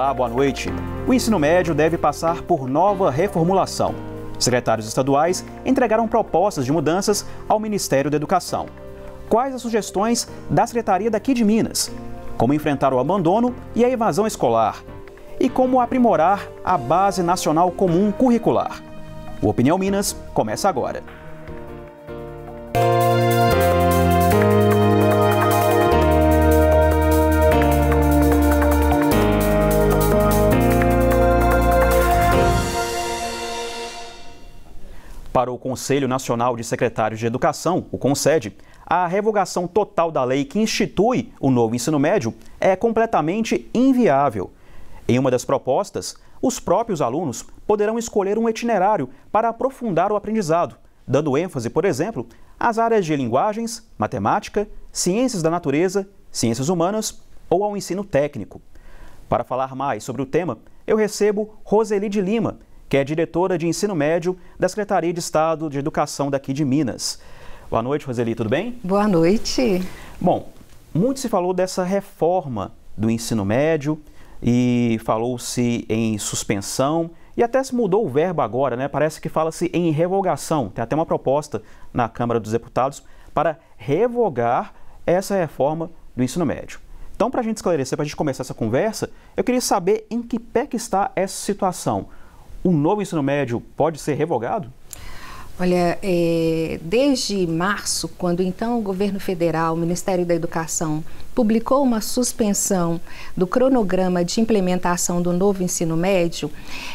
Olá, boa noite. O ensino médio deve passar por nova reformulação. Secretários estaduais entregaram propostas de mudanças ao Ministério da Educação. Quais as sugestões da Secretaria daqui de Minas? Como enfrentar o abandono e a evasão escolar? E como aprimorar a Base Nacional Comum Curricular? O Opinião Minas começa agora. Conselho Nacional de Secretários de Educação, o CONSED, a revogação total da lei que institui o novo ensino médio é completamente inviável. Em uma das propostas, os próprios alunos poderão escolher um itinerário para aprofundar o aprendizado, dando ênfase, por exemplo, às áreas de linguagens, matemática, ciências da natureza, ciências humanas ou ao ensino técnico. Para falar mais sobre o tema, eu recebo Roseli de Lima, que é diretora de ensino médio da Secretaria de Estado de Educação daqui de Minas. Boa noite, Roseli, tudo bem? Boa noite. Bom, muito se falou dessa reforma do ensino médio e falou-se em suspensão e até se mudou o verbo agora, né? Parece que fala-se em revogação. Tem até uma proposta na Câmara dos Deputados para revogar essa reforma do ensino médio. Então, para a gente esclarecer, para a gente começar essa conversa, eu queria saber em que pé que está essa situação o novo ensino médio pode ser revogado? Olha, é, desde março, quando então o governo federal, o Ministério da Educação, publicou uma suspensão do cronograma de implementação do novo ensino médio,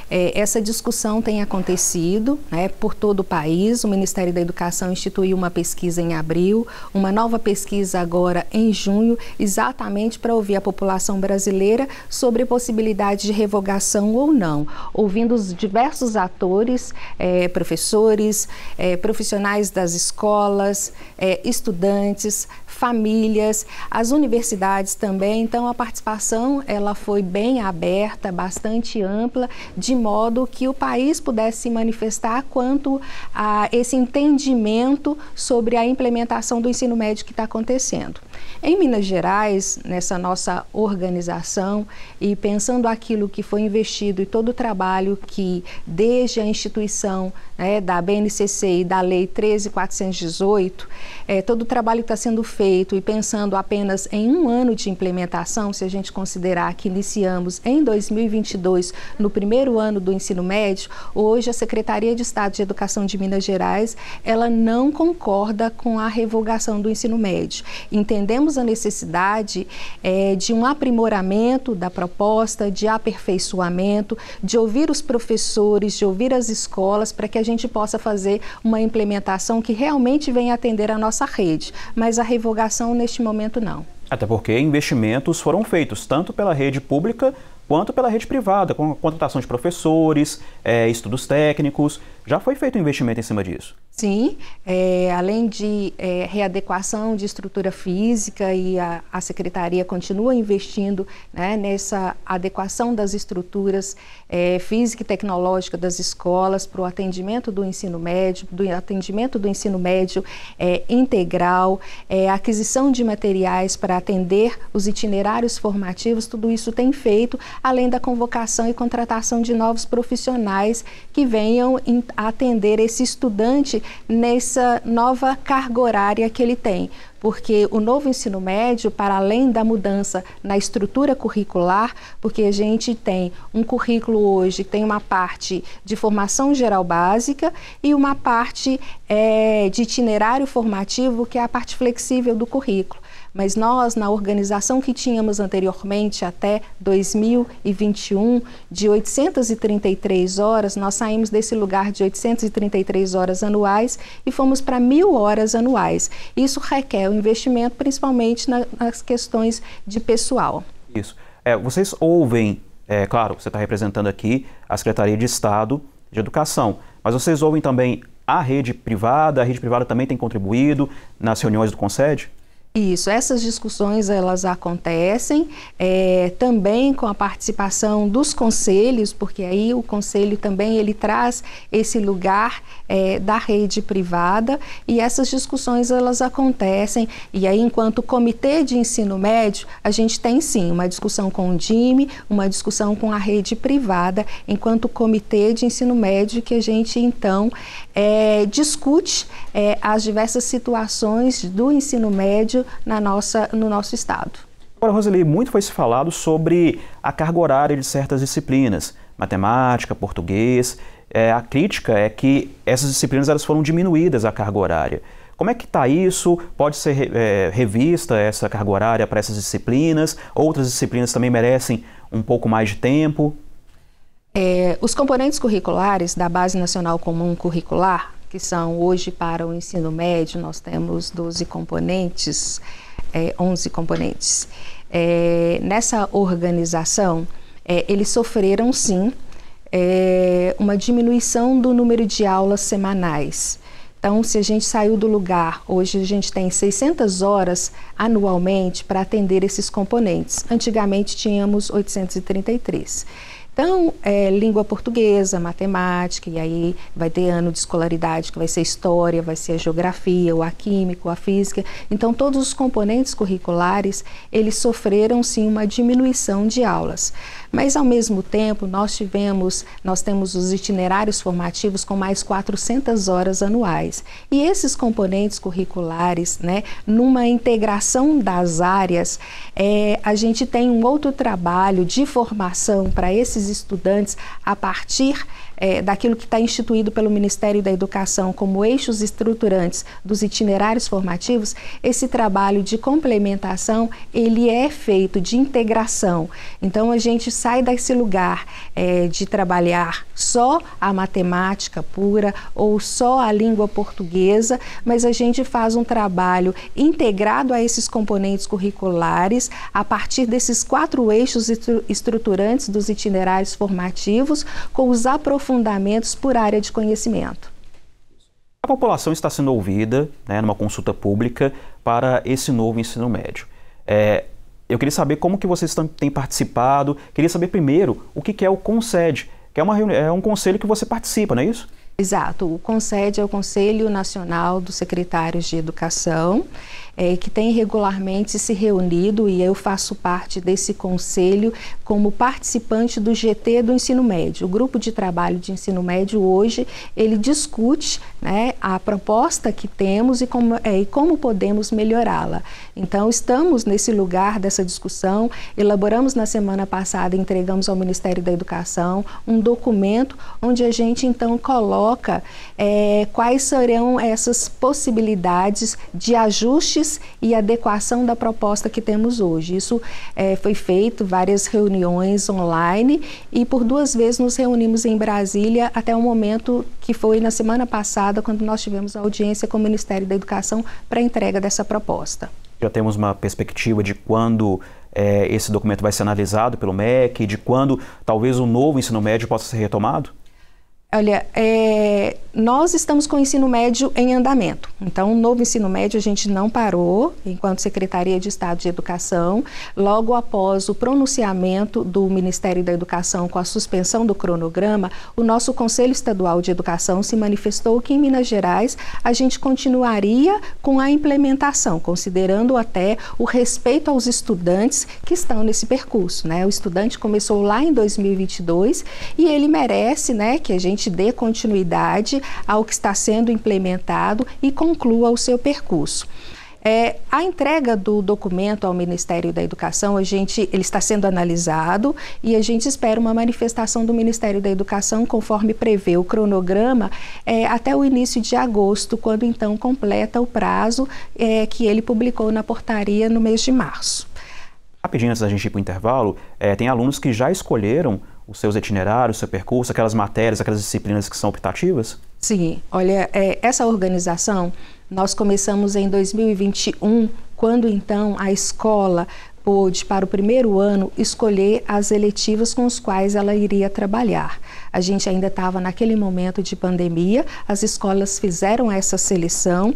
é, essa discussão tem acontecido né, por todo o país. O Ministério da Educação instituiu uma pesquisa em abril, uma nova pesquisa agora em junho, exatamente para ouvir a população brasileira sobre possibilidade de revogação ou não, ouvindo os diversos atores, é, professores, é, profissionais das escolas, é, estudantes, famílias, as universidades também. Então a participação ela foi bem aberta, bastante ampla, de modo que o país pudesse se manifestar quanto a esse entendimento sobre a implementação do ensino médio que está acontecendo. Em Minas Gerais, nessa nossa organização e pensando aquilo que foi investido e todo o trabalho que desde a instituição né, da BNCC e da Lei 13418, é, todo o trabalho que está sendo feito e pensando apenas em um ano de implementação, se a gente considerar que iniciamos em 2022, no primeiro ano do ensino médio, hoje a Secretaria de Estado de Educação de Minas Gerais, ela não concorda com a revogação do ensino médio. Entendemos a necessidade é, de um aprimoramento da proposta, de aperfeiçoamento, de ouvir os professores, de ouvir as escolas, para que a gente possa fazer uma implementação que realmente venha atender a nossa rede. Mas a revogação neste momento não. Até porque investimentos foram feitos tanto pela rede pública quanto pela rede privada, com a contratação de professores, é, estudos técnicos. Já foi feito um investimento em cima disso? Sim, é, além de é, readequação de estrutura física e a, a Secretaria continua investindo né, nessa adequação das estruturas é, física e tecnológica das escolas para o atendimento do ensino médio, do atendimento do ensino médio é, integral, é, aquisição de materiais para atender os itinerários formativos, tudo isso tem feito, além da convocação e contratação de novos profissionais que venham atender esse estudante nessa nova carga horária que ele tem porque o novo ensino médio, para além da mudança na estrutura curricular, porque a gente tem um currículo hoje que tem uma parte de formação geral básica e uma parte é, de itinerário formativo, que é a parte flexível do currículo mas nós, na organização que tínhamos anteriormente, até 2021, de 833 horas, nós saímos desse lugar de 833 horas anuais e fomos para mil horas anuais. Isso requer investimento, principalmente na, nas questões de pessoal. Isso. É, vocês ouvem, é claro, você está representando aqui a Secretaria de Estado de Educação, mas vocês ouvem também a rede privada, a rede privada também tem contribuído nas reuniões do Concede? Isso, essas discussões elas acontecem é, também com a participação dos conselhos, porque aí o conselho também ele traz esse lugar é, da rede privada e essas discussões elas acontecem e aí enquanto comitê de ensino médio a gente tem sim uma discussão com o DIME, uma discussão com a rede privada, enquanto comitê de ensino médio que a gente então é, discute as diversas situações do ensino médio na nossa, no nosso estado. Agora, Roseli, muito foi se falado sobre a carga horária de certas disciplinas, matemática, português. É, a crítica é que essas disciplinas elas foram diminuídas a carga horária. Como é que está isso? Pode ser é, revista essa carga horária para essas disciplinas? Outras disciplinas também merecem um pouco mais de tempo? É, os componentes curriculares da Base Nacional Comum Curricular, que são hoje para o ensino médio, nós temos 12 componentes, é, 11 componentes. É, nessa organização, é, eles sofreram sim é, uma diminuição do número de aulas semanais. Então, se a gente saiu do lugar, hoje a gente tem 600 horas anualmente para atender esses componentes. Antigamente tínhamos 833. Então, é, língua portuguesa, matemática, e aí vai ter ano de escolaridade que vai ser história, vai ser a geografia, ou a química, ou a física. Então, todos os componentes curriculares, eles sofreram sim uma diminuição de aulas. Mas, ao mesmo tempo, nós tivemos, nós temos os itinerários formativos com mais 400 horas anuais. E esses componentes curriculares, né, numa integração das áreas, é, a gente tem um outro trabalho de formação para esses esses estudantes a partir é, daquilo que está instituído pelo Ministério da Educação como eixos estruturantes dos itinerários formativos, esse trabalho de complementação ele é feito de integração. Então a gente sai desse lugar é, de trabalhar só a matemática pura ou só a língua portuguesa, mas a gente faz um trabalho integrado a esses componentes curriculares a partir desses quatro eixos estruturantes dos itinerários formativos com os aprofundamentos fundamentos por área de conhecimento. A população está sendo ouvida né, numa consulta pública para esse novo ensino médio. É, eu queria saber como que vocês têm participado. Queria saber primeiro o que, é o CONSED, que é, uma, é um conselho que você participa, não é isso? Exato. O CONSED é o Conselho Nacional dos Secretários de Educação é, que tem regularmente se reunido e eu faço parte desse conselho como participante do GT do ensino médio. O grupo de trabalho de ensino médio hoje ele discute né, a proposta que temos e como, é, e como podemos melhorá-la. Então estamos nesse lugar dessa discussão. Elaboramos na semana passada, entregamos ao Ministério da Educação um documento onde a gente então coloca é, quais serão essas possibilidades de ajustes e adequação da proposta que temos hoje. Isso é, foi feito várias reuniões online e por duas vezes nos reunimos em Brasília até o momento que foi na semana passada, quando nós tivemos a audiência com o Ministério da Educação para a entrega dessa proposta. Já temos uma perspectiva de quando é, esse documento vai ser analisado pelo MEC, de quando talvez o novo ensino médio possa ser retomado? Olha, é, nós estamos com o ensino médio em andamento. Então, o novo ensino médio a gente não parou, enquanto Secretaria de Estado de Educação, logo após o pronunciamento do Ministério da Educação com a suspensão do cronograma, o nosso Conselho Estadual de Educação se manifestou que em Minas Gerais a gente continuaria com a implementação, considerando até o respeito aos estudantes que estão nesse percurso. Né? O estudante começou lá em 2022 e ele merece né, que a gente gente dê continuidade ao que está sendo implementado e conclua o seu percurso. É, a entrega do documento ao Ministério da Educação, a gente, ele está sendo analisado e a gente espera uma manifestação do Ministério da Educação, conforme prevê o cronograma, é, até o início de agosto, quando então completa o prazo é, que ele publicou na portaria no mês de março. Rapidinho antes da gente ir para o intervalo, é, tem alunos que já escolheram os seus itinerários, seu percurso, aquelas matérias, aquelas disciplinas que são optativas? Sim, olha, é, essa organização nós começamos em 2021, quando então a escola pôde, para o primeiro ano, escolher as eletivas com as quais ela iria trabalhar. A gente ainda estava naquele momento de pandemia, as escolas fizeram essa seleção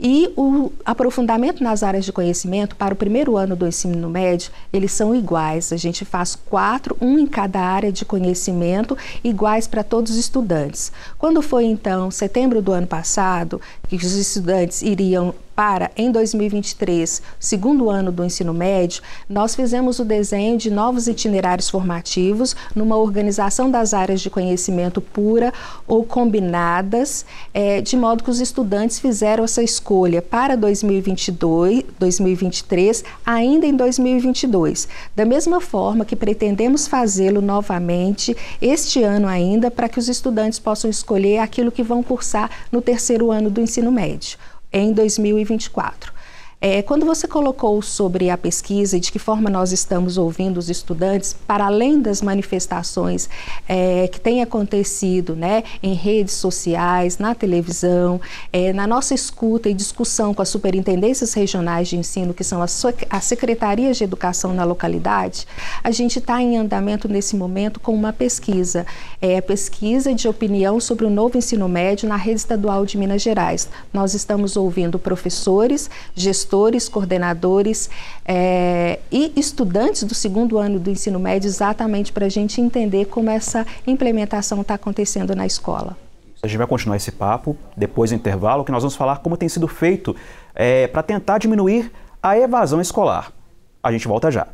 E o aprofundamento nas áreas de conhecimento para o primeiro ano do ensino médio, eles são iguais. A gente faz quatro, um em cada área de conhecimento, iguais para todos os estudantes. Quando foi então setembro do ano passado, que os estudantes iriam para, em 2023, segundo ano do ensino médio, nós fizemos o desenho de novos itinerários formativos numa organização das áreas de conhecimento pura ou combinadas, é, de modo que os estudantes fizeram essa escolha para 2022, 2023, ainda em 2022. Da mesma forma que pretendemos fazê-lo novamente este ano ainda, para que os estudantes possam escolher aquilo que vão cursar no terceiro ano do ensino médio em 2024. É, quando você colocou sobre a pesquisa e de que forma nós estamos ouvindo os estudantes, para além das manifestações é, que têm acontecido né, em redes sociais, na televisão, é, na nossa escuta e discussão com as superintendências regionais de ensino, que são as, as secretarias de educação na localidade, a gente está em andamento nesse momento com uma pesquisa, é, pesquisa de opinião sobre o novo ensino médio na rede estadual de Minas Gerais. Nós estamos ouvindo professores, gestores, gestores, coordenadores é, e estudantes do segundo ano do ensino médio, exatamente para a gente entender como essa implementação está acontecendo na escola. A gente vai continuar esse papo depois do intervalo, que nós vamos falar como tem sido feito é, para tentar diminuir a evasão escolar. A gente volta já.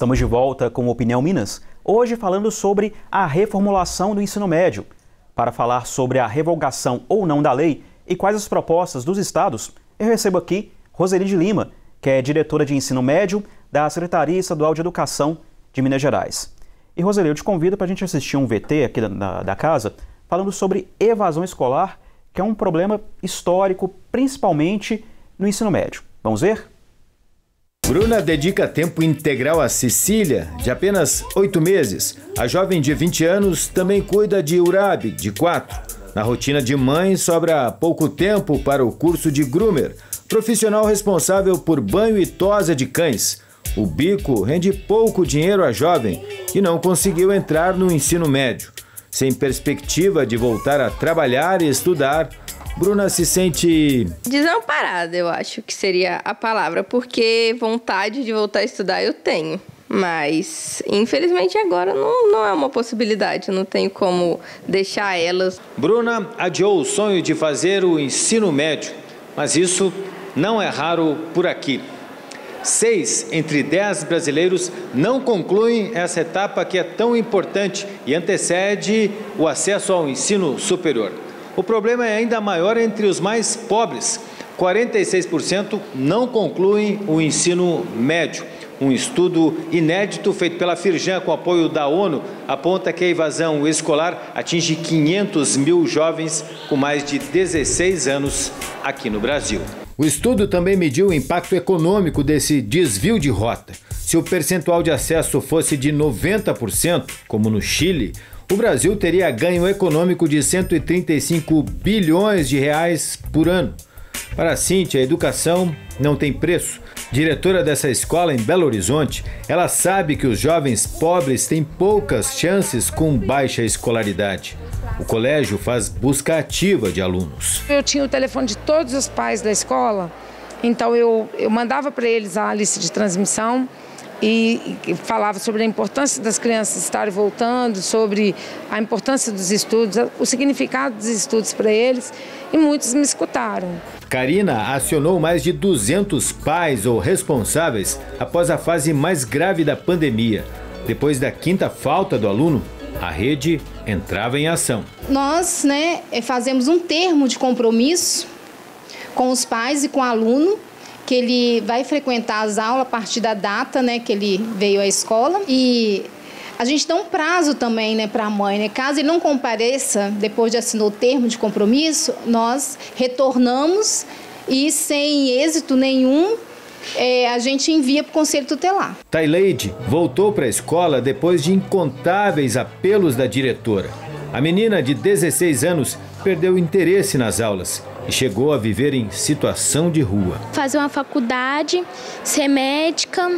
Estamos de volta com Opinião Minas, hoje falando sobre a reformulação do ensino médio. Para falar sobre a revogação ou não da lei e quais as propostas dos estados, eu recebo aqui Roseli de Lima, que é diretora de ensino médio da Secretaria Estadual de Educação de Minas Gerais. E Roseli, eu te convido para a gente assistir um VT aqui da, da casa falando sobre evasão escolar, que é um problema histórico, principalmente no ensino médio. Vamos ver? Bruna dedica tempo integral a Cecília, de apenas oito meses. A jovem de 20 anos também cuida de Urabi, de quatro. Na rotina de mãe, sobra pouco tempo para o curso de groomer, profissional responsável por banho e tosa de cães. O bico rende pouco dinheiro à jovem, que não conseguiu entrar no ensino médio. Sem perspectiva de voltar a trabalhar e estudar, Bruna se sente. Desamparada, eu acho que seria a palavra, porque vontade de voltar a estudar eu tenho. Mas, infelizmente, agora não, não é uma possibilidade, não tenho como deixar elas. Bruna adiou o sonho de fazer o ensino médio, mas isso não é raro por aqui. Seis entre dez brasileiros não concluem essa etapa que é tão importante e antecede o acesso ao ensino superior. O problema é ainda maior entre os mais pobres. 46% não concluem o ensino médio. Um estudo inédito feito pela Firjan com apoio da ONU aponta que a evasão escolar atinge 500 mil jovens com mais de 16 anos aqui no Brasil. O estudo também mediu o impacto econômico desse desvio de rota. Se o percentual de acesso fosse de 90%, como no Chile, o Brasil teria ganho econômico de 135 bilhões de reais por ano. Para Cintia, a educação não tem preço. Diretora dessa escola em Belo Horizonte, ela sabe que os jovens pobres têm poucas chances com baixa escolaridade. O colégio faz busca ativa de alunos. Eu tinha o telefone de todos os pais da escola, então eu, eu mandava para eles a lista de transmissão e, falava sobre a importância das crianças estarem voltando, sobre a importância dos estudos, o significado dos estudos para eles, e muitos me escutaram. Karina acionou mais de 200 pais ou responsáveis após a fase mais grave da pandemia. Depois da quinta falta do aluno, a rede entrava em ação. Nós né, fazemos um termo de compromisso com os pais e com o aluno que ele vai frequentar as aulas a partir da data né, que ele veio à escola. E a gente dá um prazo também né, para a mãe. Né? Caso ele não compareça, depois de assinar o termo de compromisso, nós retornamos e sem êxito nenhum, é, a gente envia para o Conselho Tutelar. Taileide voltou para a escola depois de incontáveis apelos da diretora. A menina de 16 anos perdeu interesse nas aulas e chegou a viver em situação de rua. Fazer uma faculdade, ser médica,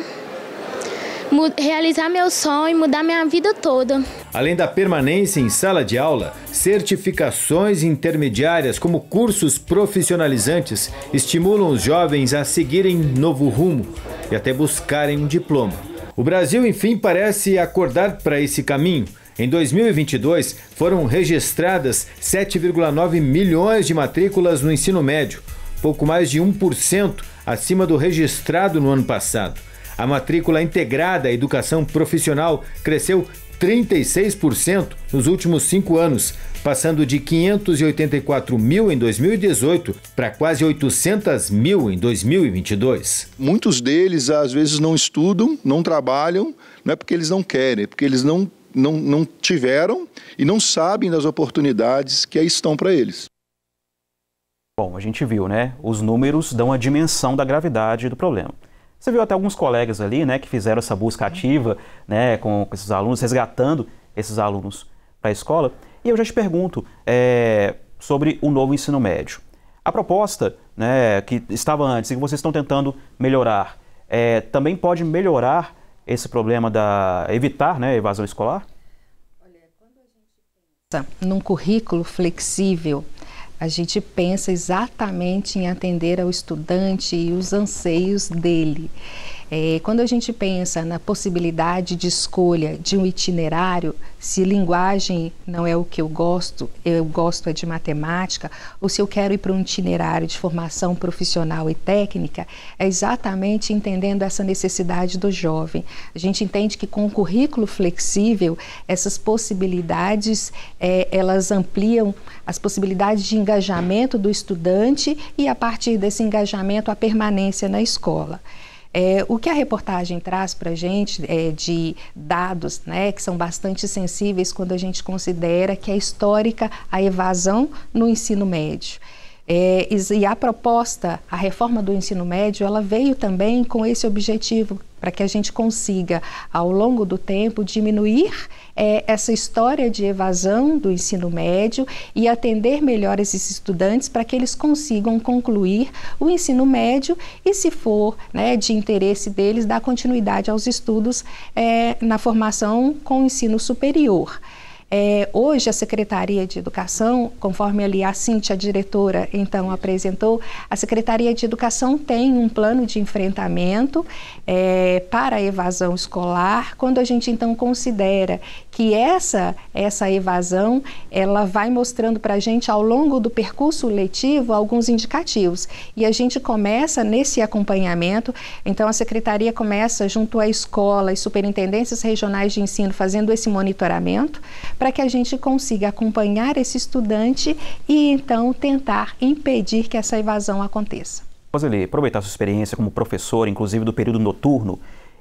realizar meu sonho e mudar minha vida toda. Além da permanência em sala de aula, certificações intermediárias como cursos profissionalizantes estimulam os jovens a seguirem novo rumo e até buscarem um diploma. O Brasil, enfim, parece acordar para esse caminho. Em 2022, foram registradas 7,9 milhões de matrículas no ensino médio, pouco mais de 1% acima do registrado no ano passado. A matrícula integrada à educação profissional cresceu 36% nos últimos cinco anos, passando de 584 mil em 2018 para quase 800 mil em 2022. Muitos deles, às vezes, não estudam, não trabalham, não é porque eles não querem, é porque eles não, não, não tiveram e não sabem das oportunidades que aí estão para eles. Bom, a gente viu, né? Os números dão a dimensão da gravidade do problema. Você viu até alguns colegas ali, né, que fizeram essa busca ativa, né, com, com esses alunos, resgatando esses alunos para a escola. E eu já te pergunto é, sobre o novo ensino médio. A proposta, né, que estava antes e que vocês estão tentando melhorar, é, também pode melhorar esse problema da evitar, né, a evasão escolar? Num currículo flexível a gente pensa exatamente em atender ao estudante e os anseios dele. É, quando a gente pensa na possibilidade de escolha de um itinerário, se linguagem não é o que eu gosto, eu gosto é de matemática, ou se eu quero ir para um itinerário de formação profissional e técnica, é exatamente entendendo essa necessidade do jovem. A gente entende que com o currículo flexível, essas possibilidades, é, elas ampliam as possibilidades de engajamento do estudante e, a partir desse engajamento, a permanência na escola. É, o que a reportagem traz para a gente é, de dados né, que são bastante sensíveis quando a gente considera que é histórica a evasão no ensino médio. É, e a proposta, a reforma do ensino médio, ela veio também com esse objetivo, para que a gente consiga, ao longo do tempo, diminuir é, essa história de evasão do ensino médio e atender melhor esses estudantes para que eles consigam concluir o ensino médio e, se for né, de interesse deles, dar continuidade aos estudos é, na formação com o ensino superior. É, hoje, a Secretaria de Educação, conforme ali a Cintia, a diretora, então apresentou, a Secretaria de Educação tem um plano de enfrentamento é, para a evasão escolar, quando a gente então considera que essa, essa evasão, ela vai mostrando para a gente ao longo do percurso letivo alguns indicativos. E a gente começa nesse acompanhamento, então a Secretaria começa junto à escola e superintendências regionais de ensino fazendo esse monitoramento, para que a gente consiga acompanhar esse estudante e então tentar impedir que essa evasão aconteça. Roseli, aproveitar sua experiência como professor, inclusive do período noturno,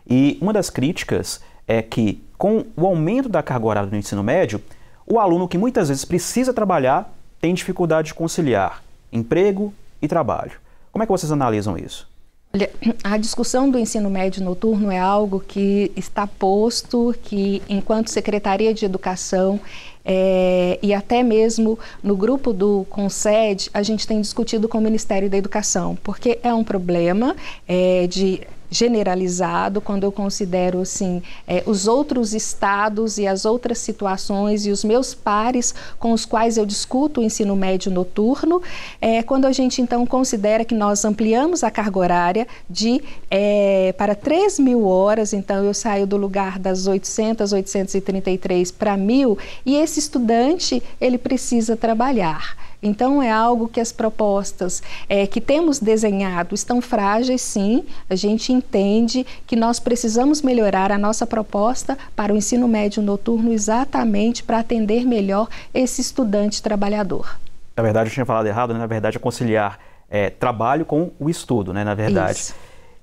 e uma das críticas é que, com o aumento da carga horária do ensino médio, o aluno que muitas vezes precisa trabalhar tem dificuldade de conciliar emprego e trabalho. Como é que vocês analisam isso? Olha, a discussão do ensino médio noturno é algo que está posto, que enquanto Secretaria de Educação é, e até mesmo no grupo do CONSED, a gente tem discutido com o Ministério da Educação, porque é um problema é, de generalizado quando eu considero assim é, os outros estados e as outras situações e os meus pares com os quais eu discuto o ensino médio noturno é, quando a gente então considera que nós ampliamos a carga horária de é, para 3 mil horas então eu saio do lugar das 800 833 para mil e esse estudante ele precisa trabalhar então, é algo que as propostas é, que temos desenhado estão frágeis, sim. A gente entende que nós precisamos melhorar a nossa proposta para o ensino médio noturno exatamente para atender melhor esse estudante trabalhador. Na verdade, eu tinha falado errado, né? na verdade, é conciliar é, trabalho com o estudo, né? na verdade. Isso.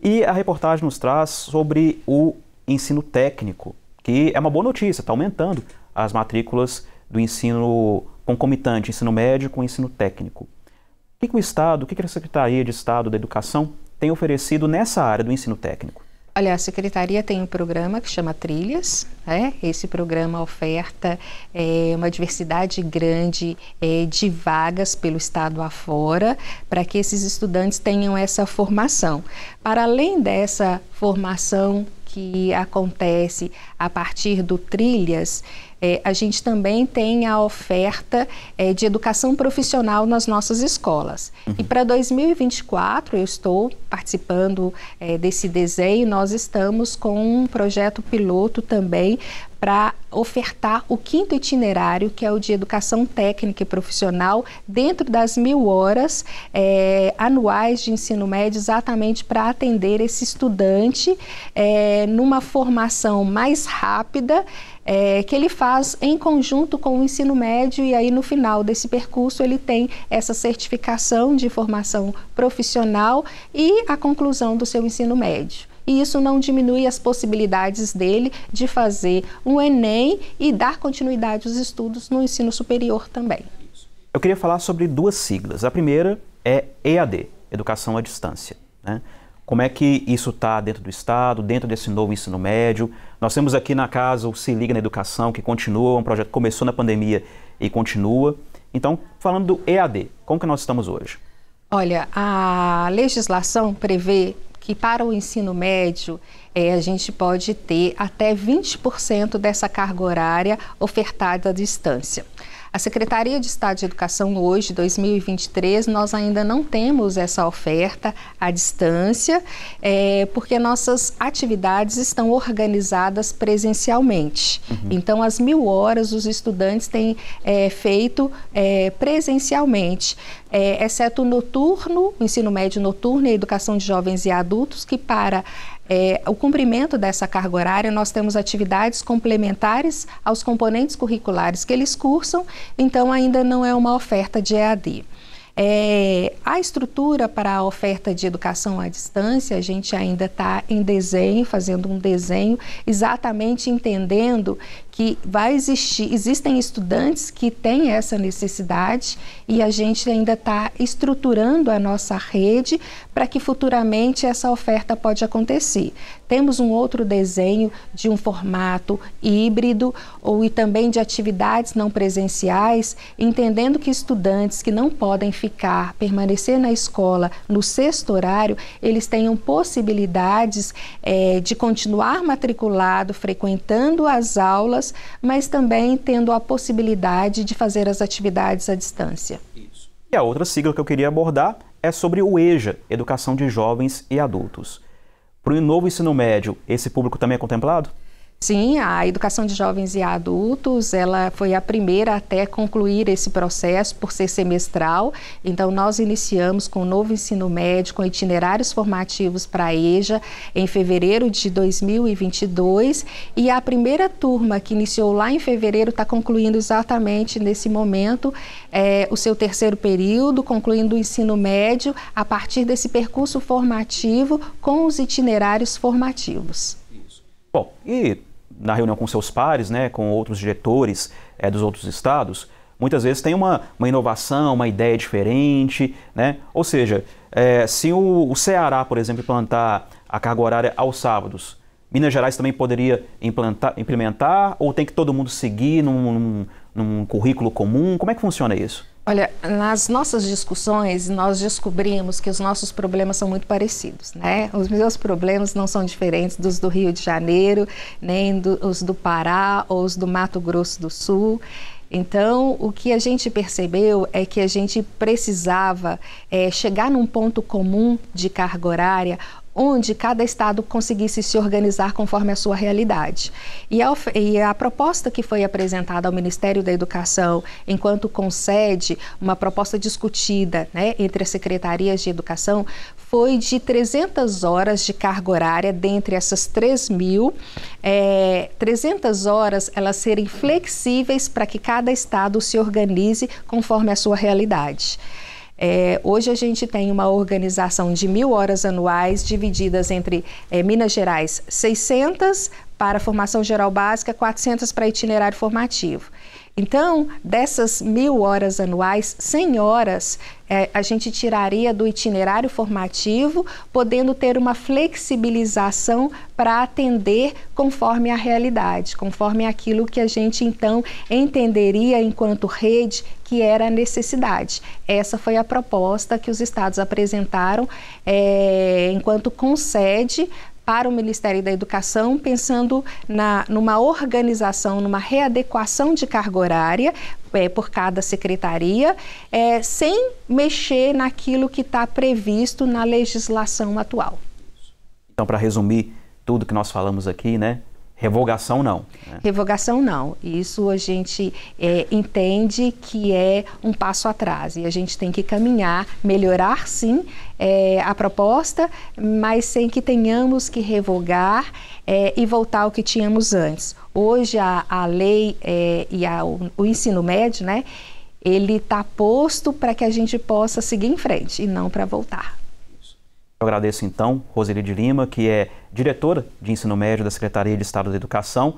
E a reportagem nos traz sobre o ensino técnico, que é uma boa notícia, está aumentando as matrículas do ensino concomitante, ensino médio com ensino técnico. O que, o Estado, o que a Secretaria de Estado da Educação tem oferecido nessa área do ensino técnico? Olha, a secretaria tem um programa que chama Trilhas. Né? Esse programa oferta é, uma diversidade grande é, de vagas pelo estado afora para que esses estudantes tenham essa formação. Para além dessa formação que acontece a partir do Trilhas, é, a gente também tem a oferta é, de educação profissional nas nossas escolas. Uhum. E para 2024, eu estou participando é, desse desenho, nós estamos com um projeto piloto também para ofertar o quinto itinerário, que é o de educação técnica e profissional, dentro das mil horas é, anuais de ensino médio, exatamente para atender esse estudante é, numa formação mais rápida. É, que ele faz em conjunto com o ensino médio e aí no final desse percurso ele tem essa certificação de formação profissional e a conclusão do seu ensino médio e isso não diminui as possibilidades dele de fazer um Enem e dar continuidade aos estudos no ensino superior também. Eu queria falar sobre duas siglas. A primeira é EAD, Educação à Distância. Né? Como é que isso está dentro do Estado, dentro desse novo ensino médio? Nós temos aqui na casa o Se Liga na Educação, que continua, um projeto que começou na pandemia e continua. Então, falando do EAD, como que nós estamos hoje? Olha, a legislação prevê que para o ensino médio é, a gente pode ter até 20% dessa carga horária ofertada à distância. A Secretaria de Estado de Educação hoje, 2023, nós ainda não temos essa oferta à distância, é, porque nossas atividades estão organizadas presencialmente. Uhum. Então, as mil horas os estudantes têm é, feito é, presencialmente, é, exceto o noturno, o ensino médio noturno e a educação de jovens e adultos, que para é, o cumprimento dessa carga horária, nós temos atividades complementares aos componentes curriculares que eles cursam, então ainda não é uma oferta de EAD. É, a estrutura para a oferta de educação à distância, a gente ainda está em desenho, fazendo um desenho, exatamente entendendo que vai existir, existem estudantes que têm essa necessidade e a gente ainda está estruturando a nossa rede para que futuramente essa oferta pode acontecer. Temos um outro desenho de um formato híbrido ou e também de atividades não presenciais, entendendo que estudantes que não podem ficar, permanecer na escola no sexto horário, eles tenham possibilidades é, de continuar matriculado, frequentando as aulas mas também tendo a possibilidade de fazer as atividades à distância. Isso. E a outra sigla que eu queria abordar é sobre o EJA, Educação de Jovens e Adultos. Para o novo ensino médio, esse público também é contemplado? Sim, a educação de jovens e adultos, ela foi a primeira até concluir esse processo por ser semestral. Então nós iniciamos com o novo ensino médio com itinerários formativos para a EJA em fevereiro de 2022 e a primeira turma que iniciou lá em fevereiro está concluindo exatamente nesse momento é, o seu terceiro período, concluindo o ensino médio a partir desse percurso formativo com os itinerários formativos. Bom, e na reunião com seus pares, né, com outros diretores é, dos outros estados, muitas vezes tem uma, uma inovação, uma ideia diferente, né? Ou seja, é, se o, o, Ceará, por exemplo, implantar a carga horária aos sábados, Minas Gerais também poderia implantar, implementar ou tem que todo mundo seguir num, num, num currículo comum? Como é que funciona isso? Olha, nas nossas discussões, nós descobrimos que os nossos problemas são muito parecidos, né? Os meus problemas não são diferentes dos do Rio de Janeiro, nem dos do Pará ou os do Mato Grosso do Sul. Então, o que a gente percebeu é que a gente precisava é, chegar num ponto comum de carga horária onde cada estado conseguisse se organizar conforme a sua realidade. E a, e a, proposta que foi apresentada ao Ministério da Educação, enquanto concede uma proposta discutida né, entre as secretarias de educação, foi de 300 horas de carga horária, dentre essas 3 mil, é, 300 horas elas serem flexíveis para que cada estado se organize conforme a sua realidade. É, hoje a gente tem uma organização de mil horas anuais divididas entre é, Minas Gerais 600, para formação geral básica, 400 para itinerário formativo. Então, dessas mil horas anuais, 100 horas é, a gente tiraria do itinerário formativo, podendo ter uma flexibilização para atender conforme a realidade, conforme aquilo que a gente então entenderia enquanto rede que era a necessidade. Essa foi a proposta que os estados apresentaram é, enquanto concede para o Ministério da Educação, pensando na, numa organização, numa readequação de carga horária é, por cada secretaria, é, sem mexer naquilo que está previsto na legislação atual. Então, para resumir tudo que nós falamos aqui, né? Revogação não. Né? Revogação não. Isso a gente é, entende que é um passo atrás e a gente tem que caminhar, melhorar sim é, a proposta, mas sem que tenhamos que revogar é, e voltar ao que tínhamos antes. Hoje a, a lei é, e a, o, o ensino médio, né? Ele está posto para que a gente possa seguir em frente e não para voltar. Eu agradeço então Roseli de Lima, que é diretora de ensino médio da Secretaria de Estado da Educação,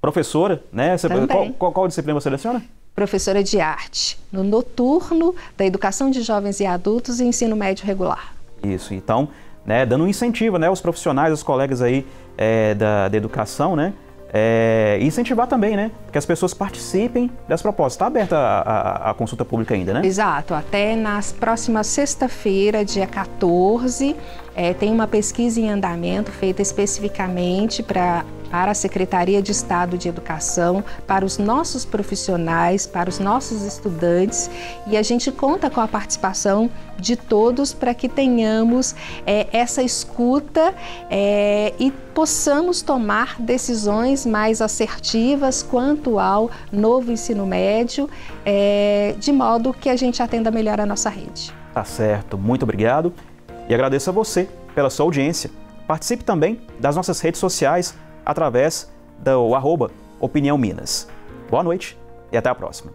professora, né? Você, qual, qual, qual disciplina você seleciona? Professora de arte, no noturno da Educação de Jovens e Adultos e Ensino Médio Regular. Isso, então, né, dando um incentivo, né, aos profissionais, aos colegas aí é, da, da educação, né, é, e incentivar também, né? Que as pessoas participem das propostas. Está aberta a, a, a, consulta pública ainda, né? Exato. Até nas próximas sexta-feira, dia 14, é, tem uma pesquisa em andamento feita especificamente para para a Secretaria de Estado de Educação, para os nossos profissionais, para os nossos estudantes e a gente conta com a participação de todos para que tenhamos é, essa escuta é, e possamos tomar decisões mais assertivas quanto ao novo ensino médio, é, de modo que a gente atenda melhor a nossa rede. Tá certo, muito obrigado e agradeço a você pela sua audiência. Participe também das nossas redes sociais através do arroba Opinião Minas. Boa noite e até a próxima.